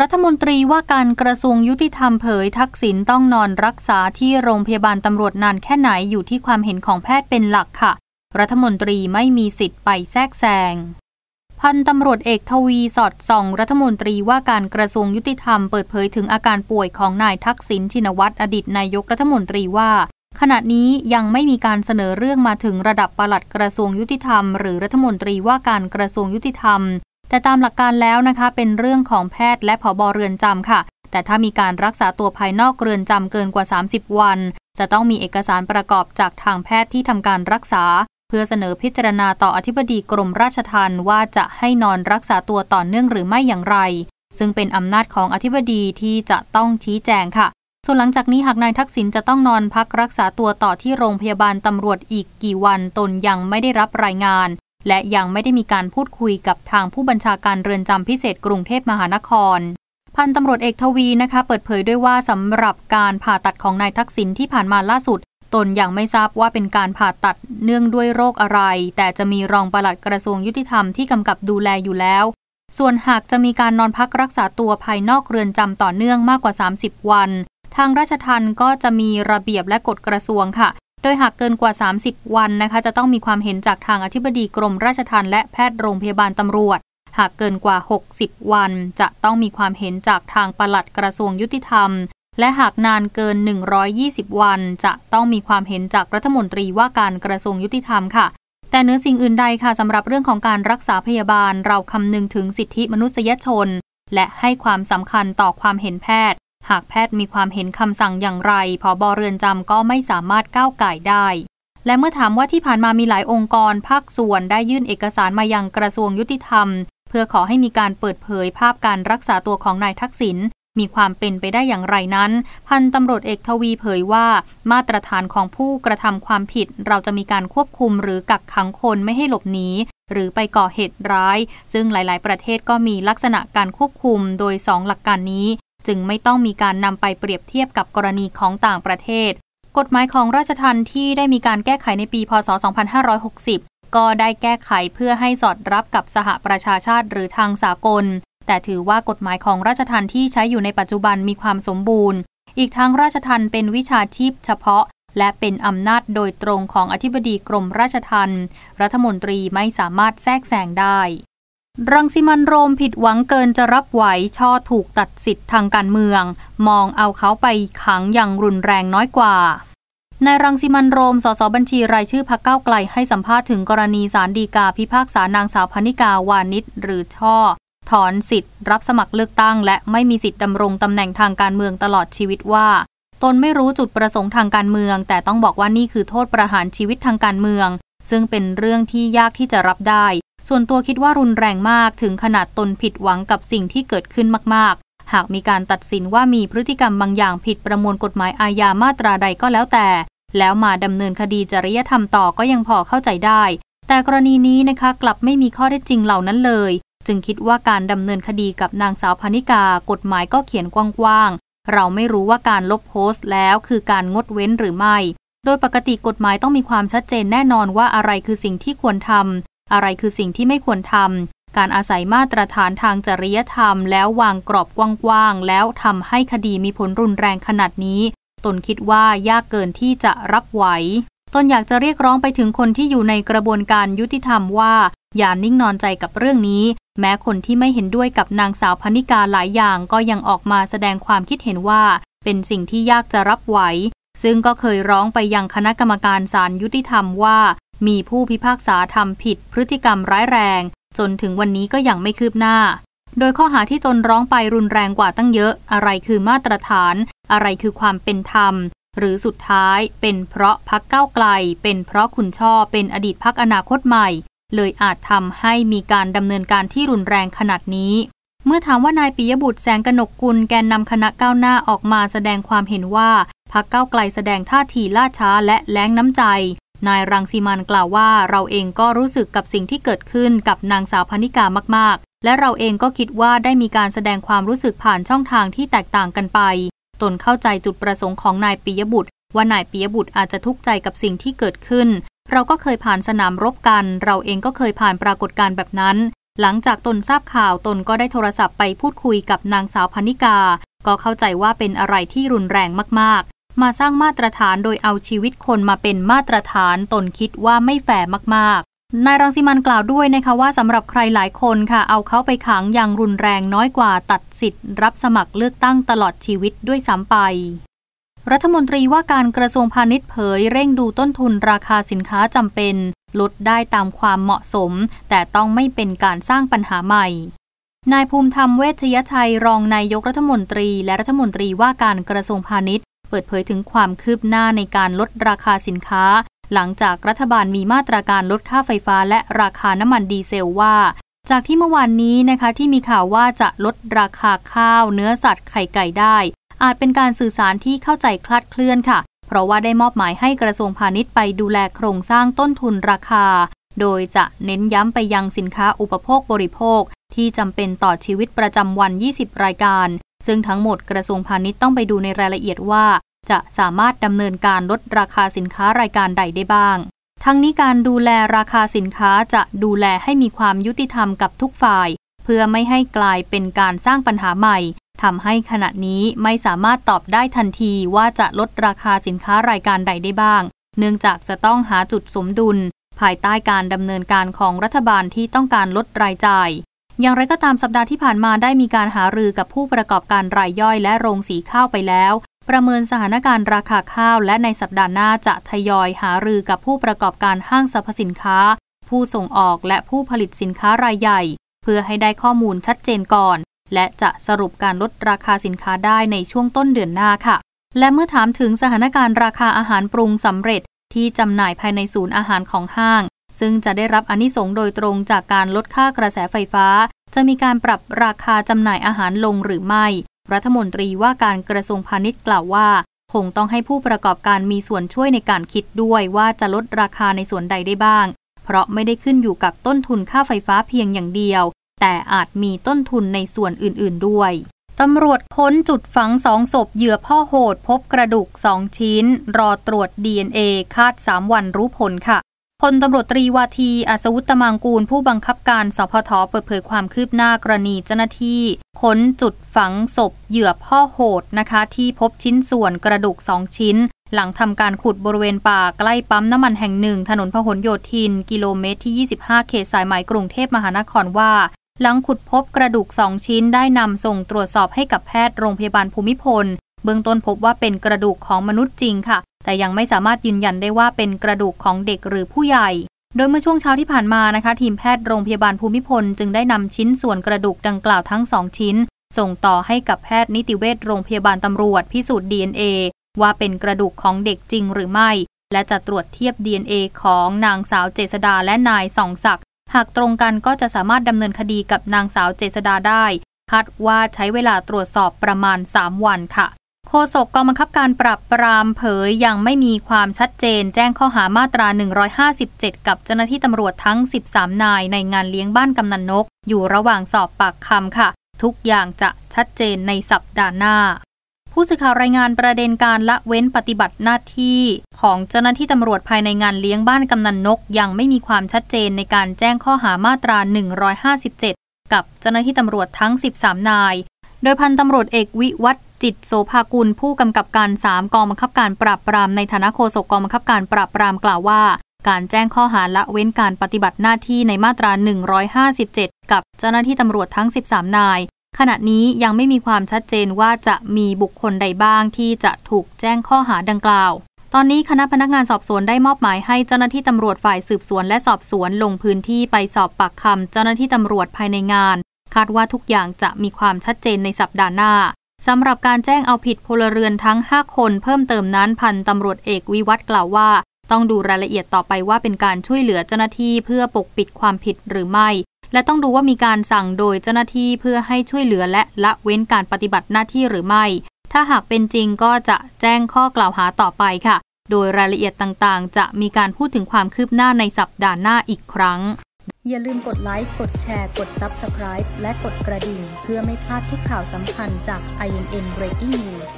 รัฐมนตรีว่าการกระทรวงยุติธรรมเผยทักษิณต้องนอนรักษาที่โรงพยาบาลตำรวจนานแค่ไหนอยู่ที่ความเห็นของแพทย์เป็นหลักค่ะ รัฐมนตรีไม่มีสิทธิ์ไปแทรกแซงพันตำรวจเอกทวีสอดส่อง รัฐมนตรีว่าการกระทรวงยุติธรรมเปิดเผยถึงอาการป่วยของนายทักษิณชินวัตรอดีตนายกรัฐมนตรีว่า ขณะนี้ยังไม่มีการเสนอเรื่องมาถึงระดับปลัดกระทรวงยุติธรรม หรือรัฐมนตรีว่าการกระทรวงยุติธรรม แต่ตามหลักการแล้วนะคะ เป็นเรื่องของแพทย์และผบเรือนจำค่ะ แต่ถ้ามีการรักษาตัวภายนอกเรือนจำเกินกว่า 30 วัน จะต้องมีเอกสารประกอบจากทางแพทย์ที่ทำการรักษา เพื่อเสนอพิจารณาต่ออธิบดีกรมราชทัณฑ์ว่าจะให้นอนรักษาตัวต่อเนื่องหรือไม่อย่างไร ซึ่งเป็นอำนาจของอธิบดีที่จะต้องชี้แจงค่ะส่วนหลังจากนี้หากนายทักษิณจะต้องนอนพักรักษาตัวต่อที่โรงพยาบาลตำรวจอีกกี่วันตนยังไม่ได้รับรายงาน และยังไม่ได้มีการพูดคุยกับทางผู้บัญชาการเรือนจำพิเศษกรุงเทพมหานคร พันตำรวจเอกทวีนะคะ เปิดเผยด้วยว่าสำหรับการผ่าตัดของนายทักษิณที่ผ่านมาล่าสุด ตนยังไม่ทราบว่าเป็นการผ่าตัดเนื่องด้วยโรคอะไร แต่จะมีรองปลัดกระทรวงยุติธรรมที่กำกับดูแลอยู่แล้ว ส่วนหากจะมีการนอนพักรักษาตัวภายนอกเรือนจำต่อเนื่องมากกว่า 30 วัน ทางราชทัณฑ์ก็จะมีระเบียบและกฎกระทรวงค่ะ โดยหากเกินกว่า 30 วันนะคะ จะต้องมีความเห็นจากทางอธิบดีกรมราชทัณฑ์และแพทย์โรงพยาบาลตำรวจ หากเกินกว่า 60 วัน จะต้องมีความเห็นจากทางปลัดกระทรวงยุติธรรม และหากนานเกิน 120 วัน จะต้องมีความเห็นจากรัฐมนตรีว่าการกระทรวงยุติธรรมค่ะ แต่เนื้อสิ่งอื่นใดค่ะสำหรับเรื่องของการรักษาพยาบาล เราคำนึงถึงสิทธิมนุษยชน และให้ความสำคัญต่อความเห็นแพทย์ หากแพทย์มีความเห็นคำสั่งอย่างไรผอบอเรือนจำก็ไม่สามารถก้าวไก่ได้ และเมื่อถามว่าที่ผ่านมามีหลายองค์กรภาคส่วนได้ยื่นเอกสารมายังกระทรวงยุติธรรม เพื่อขอให้มีการเปิดเผยภาพการรักษาตัวของนายทักษิณมีความเป็นไปได้อย่างไรนั้น พันตำรวจเอกทวีเผยว่า มาตรฐานของผู้กระทำความผิด เราจะมีการควบคุมหรือกักขังคนไม่ให้หลบหนีหรือไปก่อเหตุร้าย ซึ่งหลาย ๆ ประเทศก็มีลักษณะการควบคุมโดย 2 หลักการนี้ จึงไม่ต้องมีการนำไปเปรียบเทียบกับกรณีของต่างประเทศ กฎหมายของราชทัณฑ์ที่ได้มีการแก้ไขในปี พศ 2560 ก็ได้แก้ไขเพื่อให้สอดรับกับสหประชาชาติหรือทางสากล แต่ถือว่ากฎหมายของราชทัณฑ์ที่ใช้อยู่ในปัจจุบันมีความสมบูรณ์ อีกทั้งราชทัณฑ์เป็นวิชาชีพเฉพาะและเป็นอำนาจโดยตรงของอธิบดีกรมราชทัณฑ์รัฐมนตรีไม่สามารถแทรกแซงได้ รังสิมันโรมผิดหวังเกินจะรับไหวช่อถูกตัดสิทธิ์ทางการเมือง มองเอาเขาไปขังอย่างรุนแรงน้อยกว่านายรังสิมันโรม สสบัญชีรายชื่อพักเก้าไกลให้สัมภาษณ์ถึงกรณีสารดีกาพิพากษานางสาวพนิกาวานิชหรือช่อ ถอนสิทธิ์ รับสมัครเลือกตั้ง และไม่มีสิทธิ์ดำรงตำแหน่งทางการเมืองตลอดชีวิตว่า ตนไม่รู้จุดประสงค์ทางการเมือง แต่ต้องบอกว่านี่คือโทษประหารชีวิตทางการเมือง ซึ่งเป็นเรื่องที่ยากที่จะรับได้ ส่วนตัวคิดว่ารุนแรงมากถึงขนาดตนผิดหวังกับสิ่งที่เกิดขึ้นมาก ๆ หากมีการตัดสินว่ามีพฤติกรรมบางอย่างผิดประมวลกฎหมายอาญามาตราใดก็แล้วแต่ แล้วมาดำเนินคดีจริยธรรมต่อก็ยังพอเข้าใจได้ แต่กรณีนี้นะคะกลับไม่มีข้อเท็จจริงเหล่านั้นเลย จึงคิดว่าการดำเนินคดีกับนางสาวพนิกากฎหมายก็เขียนกว้างๆเราไม่รู้ว่าการลบโพสต์แล้วคือการงดเว้นหรือไม่โดยปกติกฎหมายต้องมีความชัดเจนแน่นอนว่าอะไรคือสิ่งที่ควรทำ อะไรคือสิ่งที่ไม่ควรทำการอาศัยมาตรฐานทางจริยธรรม แล้ววางกรอบกว้างๆ แล้วทำให้คดีมีผลรุนแรงขนาดนี้ ตนคิดว่ายากเกินที่จะรับไหว ตนอยากจะเรียกร้องไปถึงคนที่อยู่ในกระบวนการยุติธรรมว่า อย่านิ่งนอนใจกับเรื่องนี้ แม้คนที่ไม่เห็นด้วยกับนางสาวพนิกาหลายอย่างก็ยังออกมาแสดงความคิดเห็นว่า เป็นสิ่งที่ยากจะรับไหวซึ่งก็เคยร้องไปยังคณะกรรมการศาลยุติธรรมว่า มีผู้พิพากษาทำผิดพฤติกรรมร้ายแรง จนถึงวันนี้ก็ยังไม่คืบหน้า โดยข้อหาที่ตนร้องไปรุนแรงกว่าตั้งเยอะ อะไรคือมาตรฐาน อะไรคือความเป็นธรรม หรือสุดท้ายเป็นเพราะพักเก้าไกล เป็นเพราะคุณช่อเป็นอดีตพักอนาคตใหม่ เลยอาจทำให้มีการดำเนินการที่รุนแรงขนาดนี้เมื่อถามว่านายปิยบุตรแสงกนกกุลแกนนำคณะก้าวหน้าออกมาแสดงความเห็นว่าพักเก้าไกลแสดงท่าทีล่าช้าและแล้งน้ำใจ นายรังสีมันกล่าวว่าเราเองก็รู้สึกกับสิ่งที่เกิดขึ้นกับนางสาวพนิกามาก ๆ และเราเองก็คิดว่าได้มีการแสดงความรู้สึกผ่านช่องทางที่แตกต่างกันไป ตนเข้าใจจุดประสงค์ของนายปิยบุตร ว่านายปิยบุตรอาจจะทุกข์ใจกับสิ่งที่เกิดขึ้น เราก็เคยผ่านสนามรบกัน เราเองก็เคยผ่านปรากฏการณ์แบบนั้น หลังจากตนทราบข่าวตนก็ได้โทรศัพท์ไปพูดคุยกับนางสาวพนิกา ก็เข้าใจว่าเป็นอะไรที่รุนแรงมากๆ มาสร้างมาตรฐานโดยเอาชีวิตคนมาเป็นมาตรฐานตนคิดว่าไม่แฝงมากๆ นายรังสิมันกล่าวด้วยนะคะว่าสำหรับใครหลายคนค่ะเอาเขาไปขังอย่างรุนแรงน้อยกว่าตัดสิทธิ์รับสมัครเลือกตั้งตลอดชีวิตด้วยซ้ำไป รัฐมนตรีว่าการกระทรวงพาณิชย์เผยเร่งดูต้นทุนราคาสินค้าจำเป็น ลดได้ตามความเหมาะสม แต่ต้องไม่เป็นการสร้างปัญหาใหม่นายภูมิธรรมเวชยชัยรองนายกรัฐมนตรี และรัฐมนตรีว่าการกระทรวงพาณิชย์ เปิดเผยถึงความคืบหน้าในการลดราคาสินค้า หลังจากรัฐบาลมีมาตรการลดค่าไฟฟ้าและราคาน้ำมันดีเซลว่า จากที่เมื่อวานนี้นะคะที่มีข่าวว่าจะลดราคาข้าว เนื้อสัตว์ไข่ไก่ได้ อาจเป็นการสื่อสารที่เข้าใจคลาดเคลื่อนค่ะ เพราะว่าได้มอบหมายให้กระทรวงพาณิชย์ไปดูแลโครงสร้างต้นทุนราคา โดยจะเน้นย้ำไปยังสินค้าอุปโภคบริโภค ที่จำเป็นต่อชีวิตประจำวัน 20 รายการ ซึ่งทั้งหมดกระทรวงพาณิชย์ต้องไปดูในรายละเอียดว่า จะสามารถดำเนินการลดราคาสินค้ารายการใดได้บ้าง ทั้งนี้การดูแลราคาสินค้าจะดูแลให้มีความยุติธรรมกับทุกฝ่าย เพื่อไม่ให้กลายเป็นการสร้างปัญหาใหม่ทำให้ขณะนี้ไม่สามารถตอบได้ทันทีว่าจะลดราคาสินค้ารายการใดได้บ้าง เนื่องจากจะต้องหาจุดสมดุล ภายใต้การดำเนินการของรัฐบาลที่ต้องการลดรายจ่าย อย่างไรก็ตามสัปดาห์ที่ผ่านมาได้มีการหารือกับผู้ประกอบการรายย่อยและโรงสีข้าวไปแล้ว ประเมินสถานการณ์ราคาข้าว และในสัปดาห์หน้าจะทยอยหารือกับผู้ประกอบการห้างสรรพสินค้า ผู้ส่งออกและผู้ผลิตสินค้ารายใหญ่ เพื่อให้ได้ข้อมูลชัดเจนก่อน และจะสรุปการลดราคาสินค้าได้ในช่วงต้นเดือนหน้าค่ะ และเมื่อถามถึงสถานการณ์ราคาอาหารปรุงสำเร็จที่จำหน่ายภายในศูนย์อาหารของห้าง ซึ่งจะได้รับอนิสงโดยตรงจากการลดค่ากระแสไฟฟ้า จะมีการปรับราคาจำหน่ายอาหารลงหรือไม่ รัฐมนตรีว่าการกระทรวงพาณิชย์กล่าวว่า คงต้องให้ผู้ประกอบการมีส่วนช่วยในการคิดด้วยว่าจะลดราคาในส่วนใดได้บ้าง เพราะไม่ได้ขึ้นอยู่กับต้นทุนค่าไฟฟ้าเพียงอย่างเดียว แต่อาจมีต้นทุนในส่วนอื่น ๆ ด้วยตำรวจค้นจุดฝังสองศพเหยื่อพ่อโหด พบกระดูกสองชิ้น รอตรวจ DNA คาด 3 วันรู้ผลค่ะ พลตำรวจตรีวาทีอาสวุตมังกูล ผู้บังคับการสพทเปิดเผยความคืบหน้ากรณีเจ้าหน้าที่ค้นจุดฝังศพเหยื่อพ่อโหดนะคะ ที่พบชิ้นส่วนกระดูกสองชิ้น หลังทำการขุดบริเวณป่าใกล้ปั๊มน้ำมันแห่งหนึ่ง ถนนพหลโยธิน กิโลเมตรที่ 25 เขตสายไหมกรุงเทพมหานครว่า หลังขุดพบกระดูกสองชิ้นได้นำส่งตรวจสอบให้กับแพทย์โรงพยาบาลภูมิพล เบื้องต้นพบว่าเป็นกระดูกของมนุษย์จริงค่ะ แต่ยังไม่สามารถยืนยันได้ว่าเป็นกระดูกของเด็กหรือผู้ใหญ่ โดยเมื่อช่วงเช้าที่ผ่านมานะคะ ทีมแพทย์โรงพยาบาลภูมิพล จึงได้นำชิ้นส่วนกระดูกดังกล่าวทั้งสองชิ้น ส่งต่อให้กับแพทย์นิติเวชโรงพยาบาลตำรวจพิสูจน์ DNA ว่าเป็นกระดูกของเด็กจริงหรือไม่ และจะตรวจเทียบ DNA ของนางสาวเจษดาและนายส่องศักดิ์หากตรงกันก็จะสามารถดำเนินคดีกับนางสาวเจษดาได้คาดว่าใช้เวลาตรวจสอบประมาณ 3 วันค่ะ โฆษกกองบังคับการปราบปรามเผยยังไม่มีความชัดเจน แจ้งข้อหามาตรา 157 กับเจ้าหน้าที่ตำรวจทั้ง 13 นายในงานเลี้ยงบ้านกำนันนก อยู่ระหว่างสอบปากคำค่ะ ทุกอย่างจะชัดเจนในสัปดาห์หน้า ผู้สื่อข่าวรายงานประเด็นการละเว้นปฏิบัติหน้าที่ ของเจ้าหน้าที่ตำรวจภายในงานเลี้ยงบ้านกำนันนก ยังไม่มีความชัดเจนในการแจ้งข้อหามาตรา 157 กับเจ้าหน้าที่ตำรวจทั้ง 13 นาย โดยพันตำรวจเอกวิวัฒ จิตโสภากุลผู้กำกับการ 3 กองบังคับการปราบปรามในฐานะโฆษกกองบังคับการปราบปรามกล่าวว่า การแจ้งข้อหาละเว้นการปฏิบัติหน้าที่ในมาตรา 157 กับเจ้าหน้าที่ตำรวจทั้ง 13 นาย ขณะนี้ยังไม่มีความชัดเจนว่าจะมีบุคคลใดบ้างที่จะถูกแจ้งข้อหาดังกล่าวตอนนี้คณะพนักงานสอบสวนได้มอบหมายให้เจ้าหน้าที่ตำรวจฝ่ายสืบสวนและสอบสวนลงพื้นที่ไปสอบปากคำเจ้าหน้าที่ตำรวจภายในงาน คาดว่าทุกอย่างจะมีความชัดเจนในสัปดาห์หน้า สำหรับการแจ้งเอาผิดพลเรือนทั้ง 5 คนเพิ่มเติมนั้นพันตำรวจเอกวิวัฒกล่าวว่า ต้องดูรายละเอียดต่อไปว่าเป็นการช่วยเหลือเจ้าหน้าที่เพื่อปกปิดความผิดหรือไม่ และต้องดูว่ามีการสั่งโดยเจ้าหน้าที่เพื่อให้ช่วยเหลือและละเว้นการปฏิบัติหน้าที่หรือไม่ ถ้าหากเป็นจริงก็จะแจ้งข้อกล่าวหาต่อไปค่ะ โดยรายละเอียดต่างๆ จะมีการพูดถึงความคืบหน้าในสัปดาห์หน้าอีกครั้ง อย่าลืมกดไลค์ กดแชร์ กด Subscribe และกดกระดิ่ง เพื่อไม่พลาดทุกข่าวสำคัญจาก INN Breaking News